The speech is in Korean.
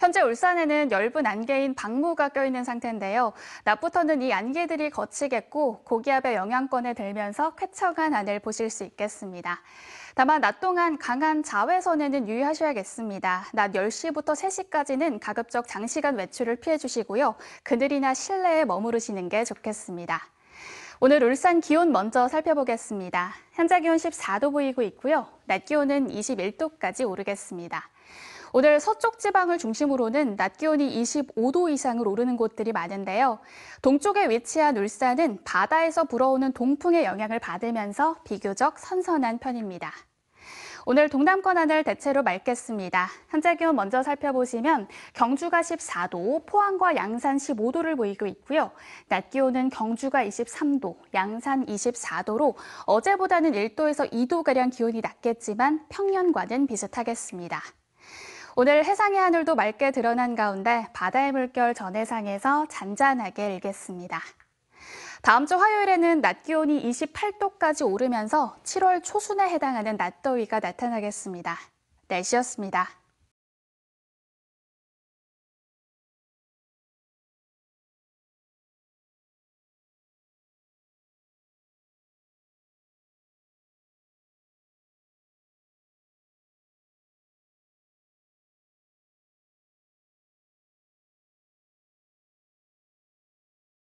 현재 울산에는 엷은 안개인 방무가 껴있는 상태인데요. 낮부터는 이 안개들이 거치겠고 고기압의 영향권에 들면서 쾌청한 하늘 보실 수 있겠습니다. 다만 낮 동안 강한 자외선에는 유의하셔야겠습니다. 낮 10시부터 3시까지는 가급적 장시간 외출을 피해 주시고요. 그늘이나 실내에 머무르시는 게 좋겠습니다. 오늘 울산 기온 먼저 살펴보겠습니다. 현재 기온 14도 보이고 있고요. 낮 기온은 21도까지 오르겠습니다. 오늘 서쪽 지방을 중심으로는 낮 기온이 25도 이상을 오르는 곳들이 많은데요. 동쪽에 위치한 울산은 바다에서 불어오는 동풍의 영향을 받으면서 비교적 선선한 편입니다. 오늘 동남권 하늘 대체로 맑겠습니다. 현재 기온 먼저 살펴보시면 경주가 14도, 포항과 양산 15도를 보이고 있고요. 낮 기온은 경주가 23도, 양산 24도로 어제보다는 1도에서 2도가량 기온이 낮겠지만 평년과는 비슷하겠습니다. 오늘 해상의 하늘도 맑게 드러난 가운데 바다의 물결 전해상에서 잔잔하게 일겠습니다. 다음 주 화요일에는 낮 기온이 28도까지 오르면서 7월 초순에 해당하는 낮더위가 나타나겠습니다. 날씨였습니다.